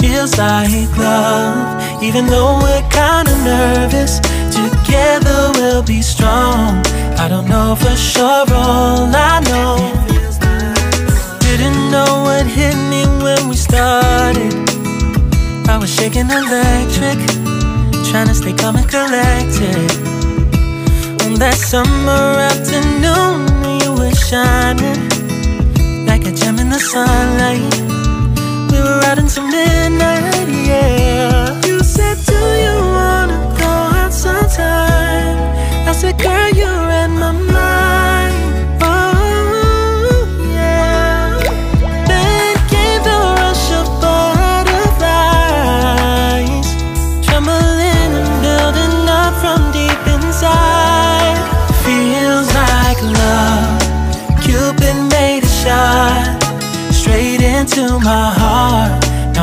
Feels like love, even though we're kinda nervous. Together we'll be strong. I don't know for sure, all I know. Didn't know what hit me when we started. I was shaking electric, trying to stay calm and collected. On that summer afternoon, you were shining like a gem in the sunlight. Out until midnight, yeah. You said, Do you wanna go out sometime? I said, Girl, you're in my mind. Oh, yeah. Then came the rush of butterflies, trembling and building up from deep inside. Feels like love. Cupid made a shot straight into my heart.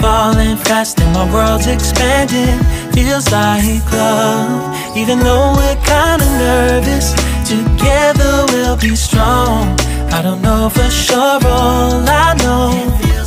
Falling fast and my world's expanding. Feels like love, even though we're kinda nervous. Together we'll be strong. I don't know for sure, all I know.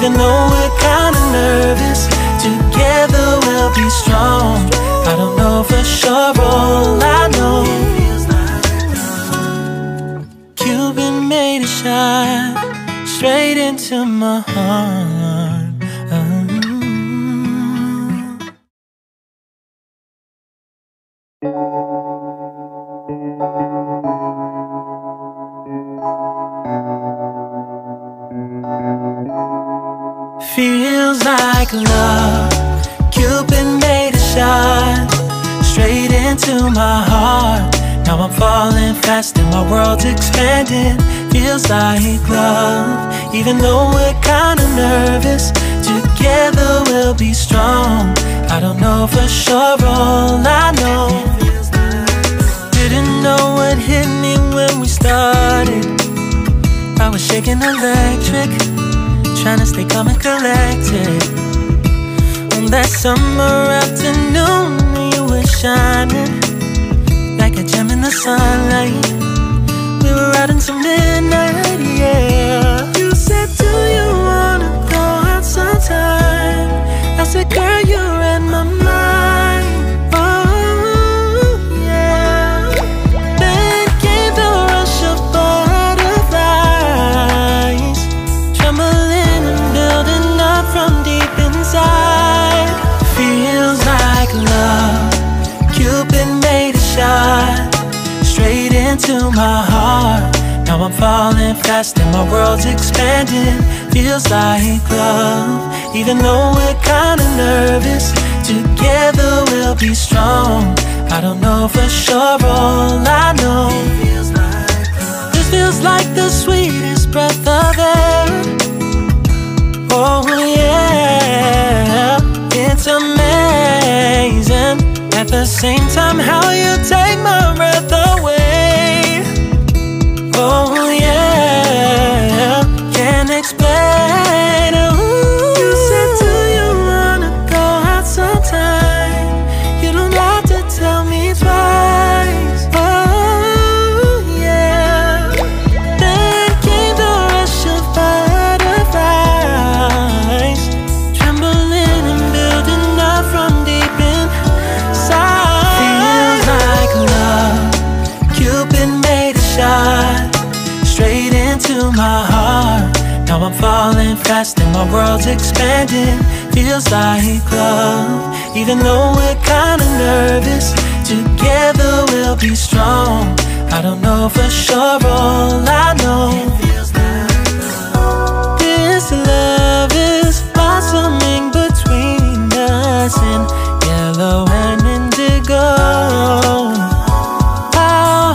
Even though we're kinda nervous. Together we'll be strong. I don't know for sure, all I know. Cupid made a shot straight into my heart. Feels like love. Cupid made a shot straight into my heart. Now I'm falling fast and my world's expanding. Feels like love, even though we're kinda nervous. Together we'll be strong. I don't know for sure, all I know. Didn't know what hit me when we started. I was shaking electric, trying to stay calm and collected. On that summer afternoon, you were shining like a gem in the sunlight. We were out until midnight, yeah. You said, Do you wanna go out sometime? I said, Girl, you read my Even though we're kinda nervous Together we'll be strong. I don't know for sure, all I know. Feels like This feels like the sweetest breath of air. Oh yeah. It's amazing. At the same time how you take my breath away. My world's expanding. Feels like love, even though we're kinda nervous. Together we'll be strong. I don't know for sure, all I know. This love is blossoming between us in yellow and indigo. I'll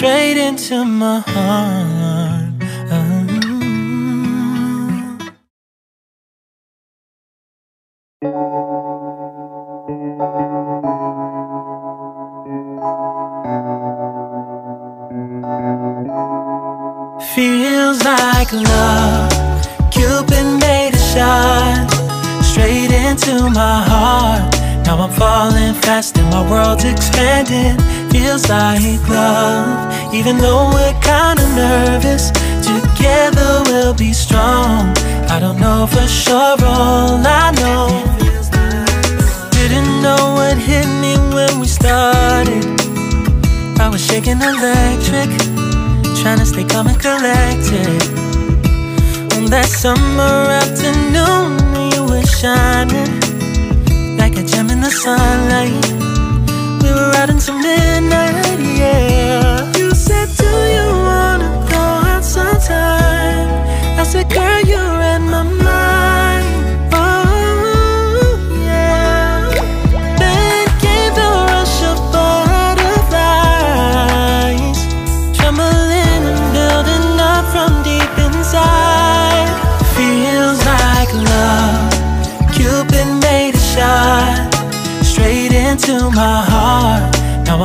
straight into my heart. Uh-huh. Feels like love. Cupid made a shot straight into my heart. Now I'm falling fast and my world's expanding. Feels like love, even though we're kinda nervous. Together we'll be strong. I don't know for sure, all I know. Didn't know what hit me when we started. I was shaking electric, trying to stay calm and collected. On that summer afternoon, you were shining like a gem in the sunlight. Out until midnight, yeah. You said, Do you wanna go out sometime? I said, Girl, you're in my mind. Oh, yeah. Then came the rush of butterflies, trembling and building up from deep inside. Feels like love. Cupid made a shot straight into my heart.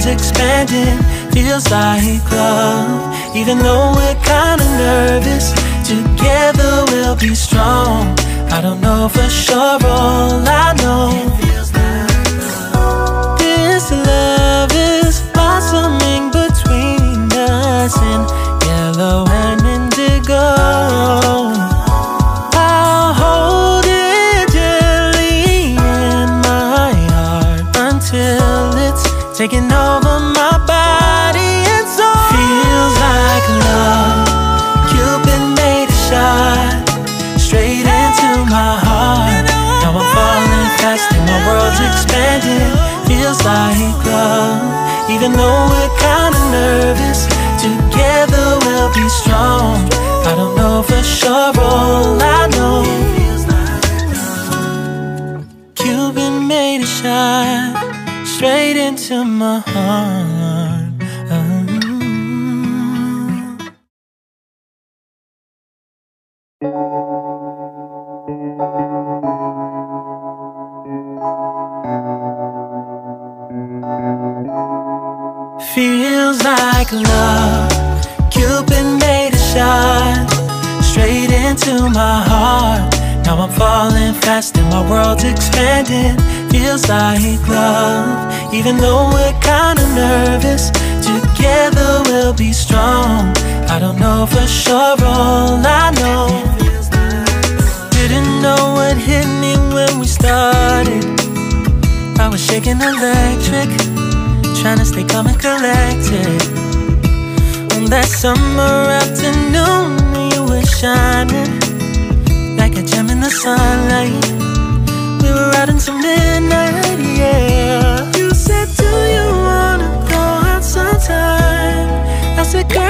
world's expanding. Feels like love, even though we're kinda nervous. Together we'll be strong. I don't know for sure, all I know. Expanding. Feels like love, even though we're kinda nervous. Together we'll be strong. I don't know for sure, all I know. Cupid made it shine straight into my heart. Like love. Cupid made it shine straight into my heart. Now I'm falling fast and my world's expanding. Feels like love. Even though we're kinda nervous, together we'll be strong. I don't know for sure, all I know. Didn't know what hit me when we started. I was shaking electric, trying to stay calm and collected. That summer afternoon, you were shining like a gem in the sunlight. We were out until midnight, yeah. You said, Do you wanna go out sometime? I said, Girl,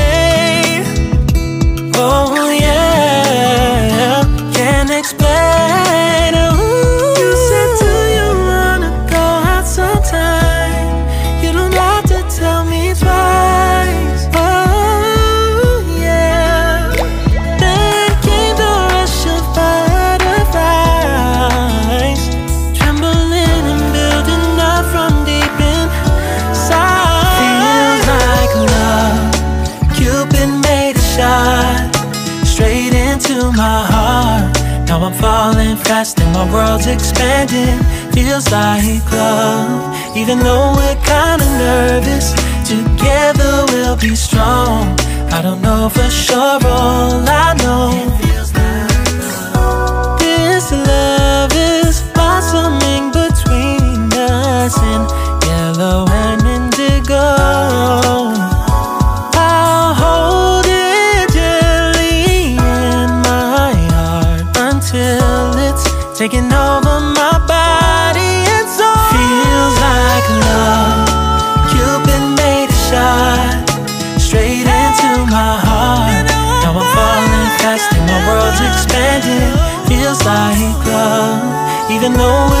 Into my heart. Now I'm falling fast and my world's expanding. Feels like love, even though we're kinda nervous. Together we'll be strong. I don't know for sure, all I know. This love is blossoming between us in yellow taking over my body and soul. Feels like love. Cupid made a shot straight into my heart. Now I'm falling fast and my world's expanding. Feels like love, even though